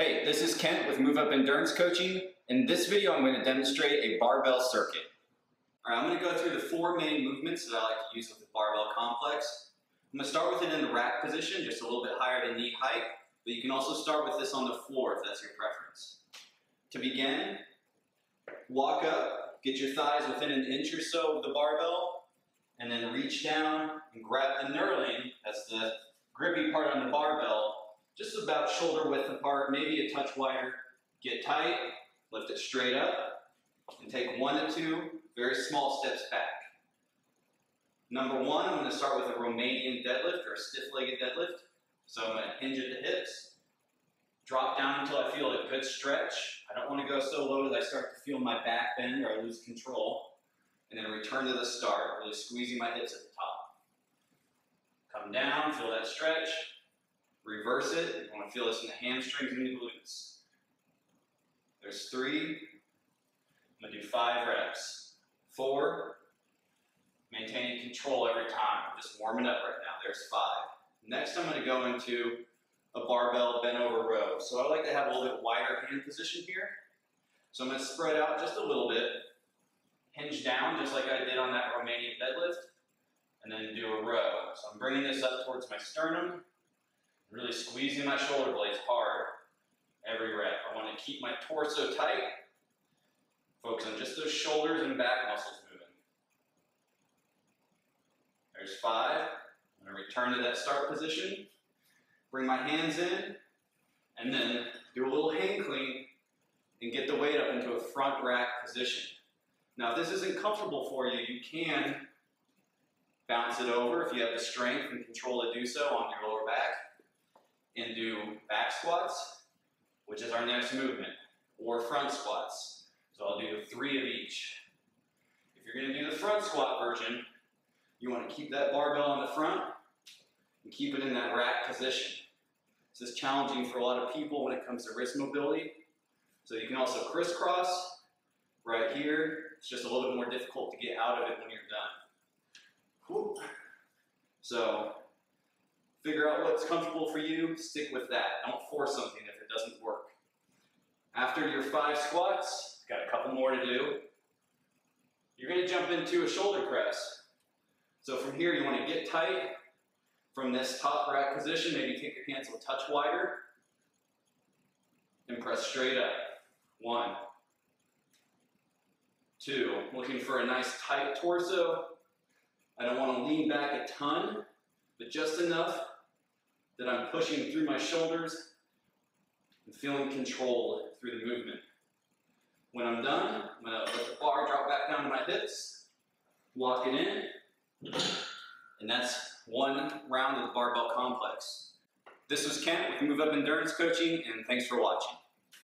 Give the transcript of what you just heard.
Hey, this is Kent with Move Up Endurance Coaching. In this video, I'm going to demonstrate a barbell circuit. All right, I'm going to go through the four main movements that I like to use with the barbell complex. I'm going to start with it in the rack position, just a little bit higher than knee height, but you can also start with this on the floor if that's your preference. To begin, walk up, get your thighs within an inch or so of the barbell, and then reach down and grab the knurling, that's the grippy part on the barbell, just about shoulder width apart, maybe a touch wider. Get tight, lift it straight up, and take one to two very small steps back. Number one, I'm going to start with a Romanian deadlift or a stiff-legged deadlift. So I'm going to hinge at the hips, drop down until I feel a good stretch. I don't want to go so low that I start to feel my back bend or I lose control. And then return to the start, really squeezing my hips at the top. Come down, feel that stretch, Reverse it. You want to feel this in the hamstrings and the glutes. There's three. I'm going to do five reps. Four. Maintaining control every time. I'm just warming up right now. There's five. Next, I'm going to go into a barbell bent over row. So I like to have a little bit wider hand position here. So I'm going to spread out just a little bit, hinge down just like I did on that Romanian deadlift, and then do a row. So I'm bringing this up towards my sternum, Really squeezing my shoulder blades hard every rep. I want to keep my torso tight. Focus on just those shoulders and back muscles moving. There's five. I'm going to return to that start position. Bring my hands in, and then do a little hang clean and get the weight up into a front rack position. Now, if this isn't comfortable for you, you can bounce it over if you have the strength and control to do so on your lower back and do back squats, which is our next movement, or front squats. So I'll do three of each. If you're gonna do the front squat version, you wanna keep that barbell on the front and keep it in that rack position. This is challenging for a lot of people when it comes to wrist mobility. So you can also crisscross right here. It's just a little bit more difficult to get out of it when you're done. So Figure out what's comfortable for you, stick with that. Don't force something if it doesn't work. After your five squats, got a couple more to do, you're gonna jump into a shoulder press. So from here, you wanna get tight from this top rack position, maybe take your hands a touch wider, and press straight up. One, two, looking for a nice tight torso. I don't wanna lean back a ton, but just enough that I'm pushing through my shoulders and feeling control through the movement. When I'm done, I'm to let the bar drop back down to my hips, lock it in, and that's one round of the barbell complex. This was Kent with Move Up Endurance Coaching, and thanks for watching.